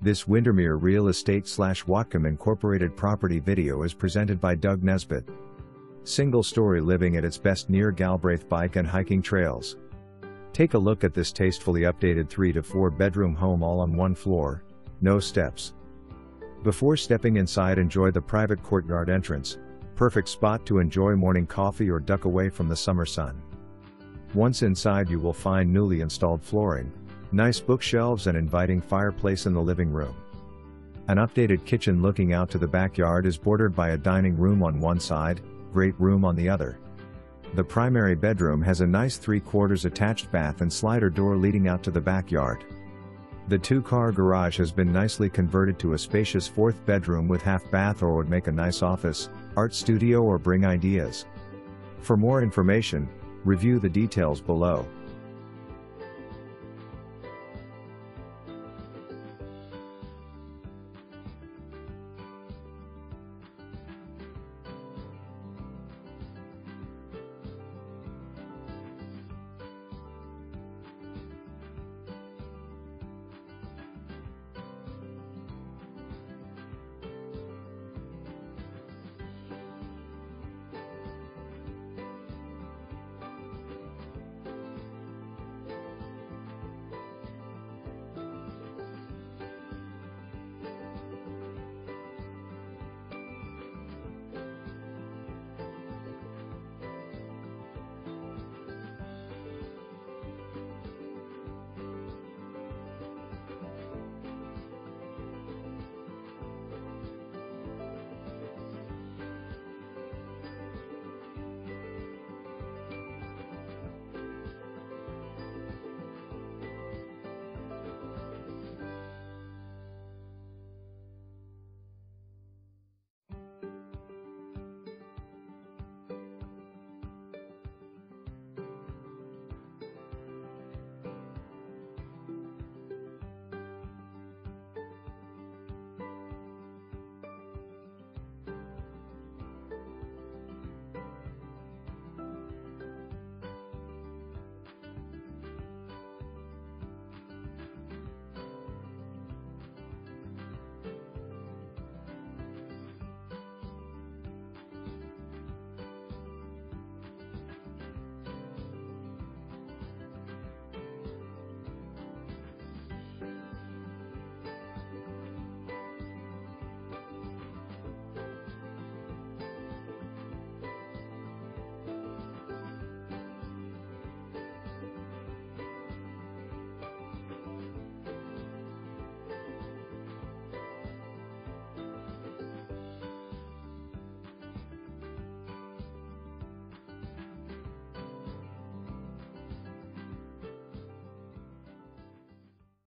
This Windermere Real Estate slash Whatcom Incorporated property video is presented by Doug Nesbit. Single story living at its best near Galbraith bike and hiking trails. Take a look at this tastefully updated 3 to 4 bedroom home all on one floor, no steps. Before stepping inside, enjoy the private courtyard entrance, perfect spot to enjoy morning coffee or duck away from the summer sun. Once inside, you will find newly installed flooring, nice bookshelves, and inviting fireplace in the living room. An updated kitchen looking out to the backyard is bordered by a dining room on one side, great room on the other. The primary bedroom has a nice 3 quarters attached bath and slider door leading out to the backyard. The two-car garage has been nicely converted to a spacious fourth bedroom with half bath or would make a nice office, art studio or bring ideas. For more information, review the details below.